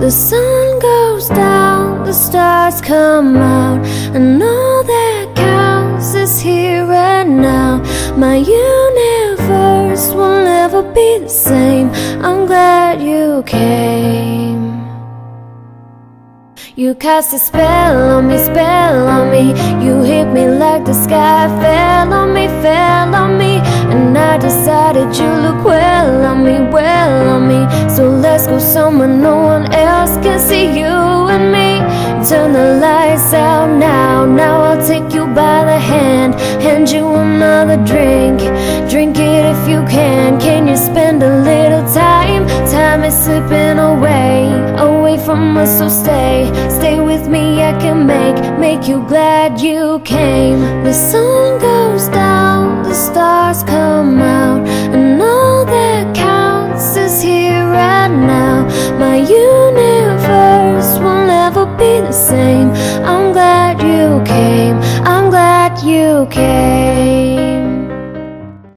The sun goes down, the stars come out And all that counts is here and now. My universe will never be the same. I'm glad you came. You cast a spell on me, spell on me. You hit me like the sky fell on me, fell on me. And I decided you look well on me, well on me. So let's go somewhere no one see you and me. Turn the lights out now, now I'll take you by the hand. Hand you another drink, drink it if you can. Can you spend a little time, time is slipping away. Away from us, so stay. Stay with me, I can make Make you glad you came. The sun goes down, the stars come out same I'm glad you came, I'm glad you came